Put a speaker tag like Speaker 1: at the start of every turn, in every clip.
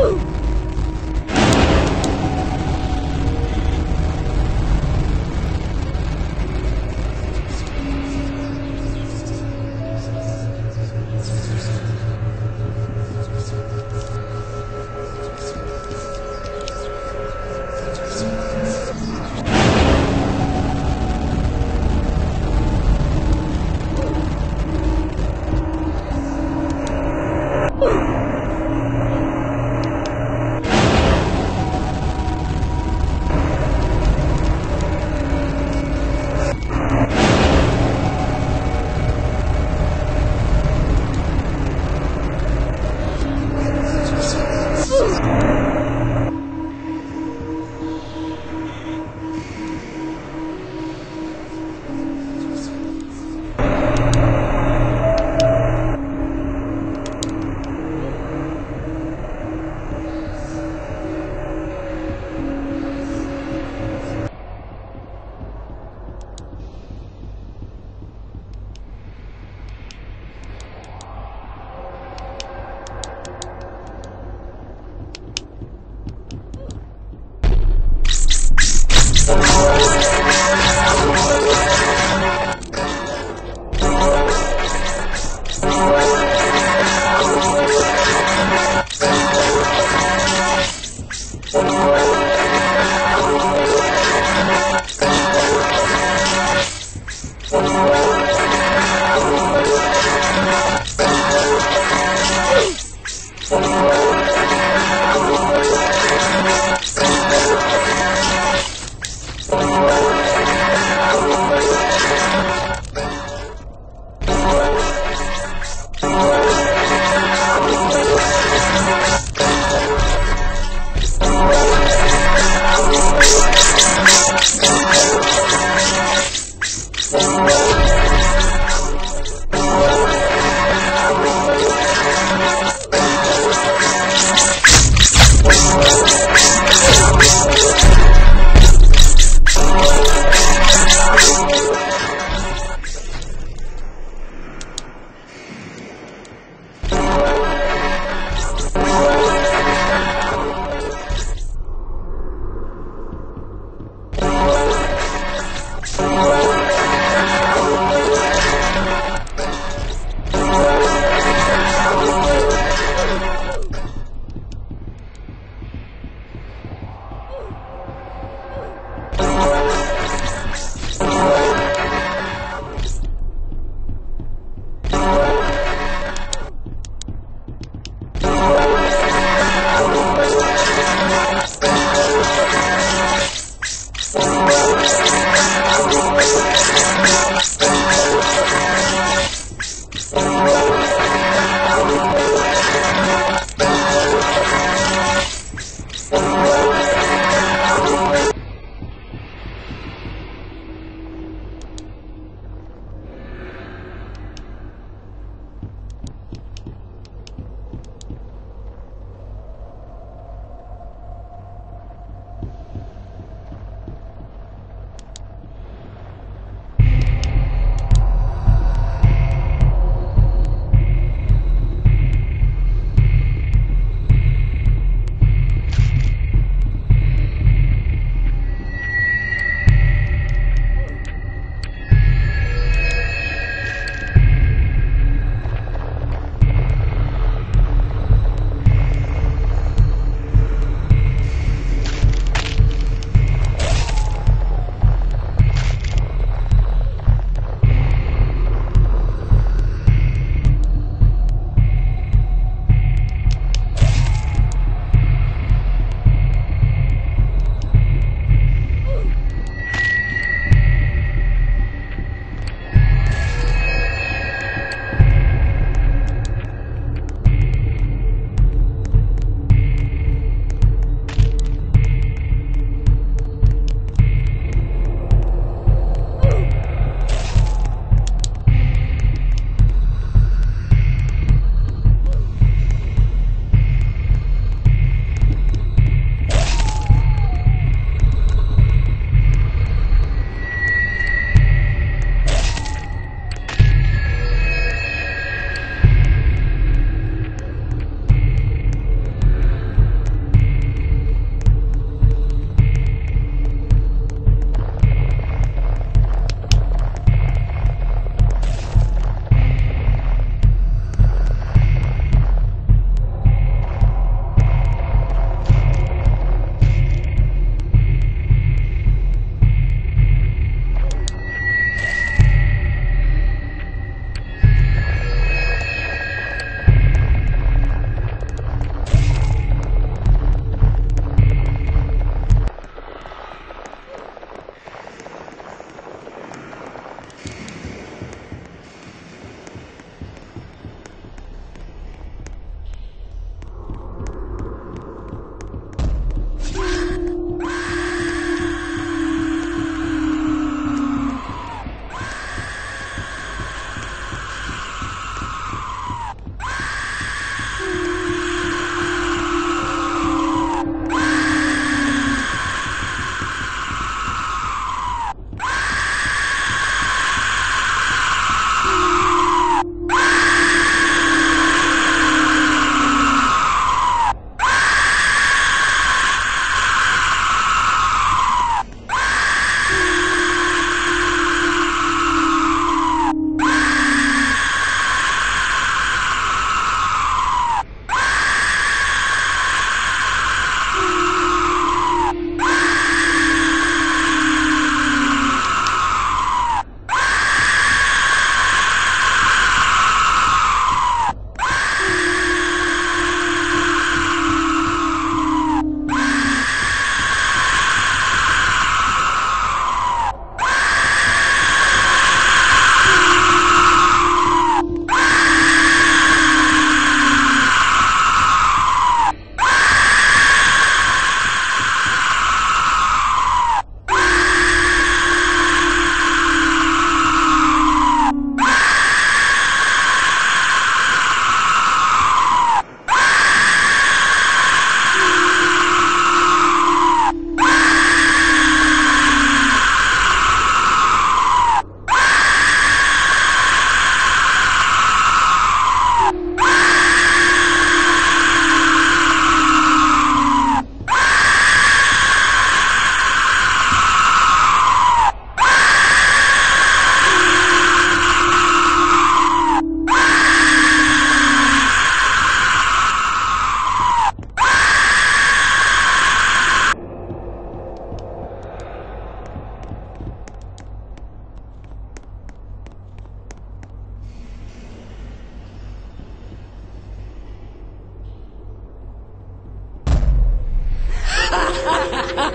Speaker 1: Ooh.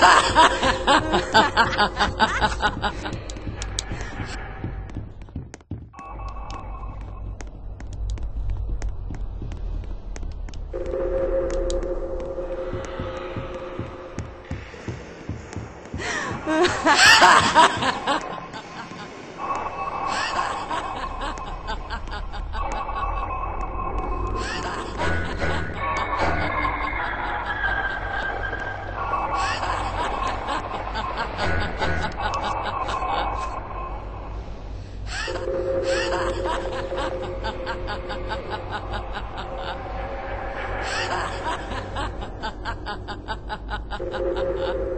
Speaker 1: Ha ha ha ha! ハハハハ